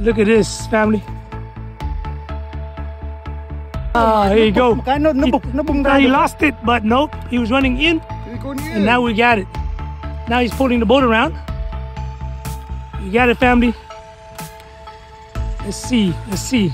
Look at this, family. Ah, here you go. He, he lost it, but nope, he was running in, and now we got it. Now he's pulling the boat around. You got it, family. Let's see, let's see.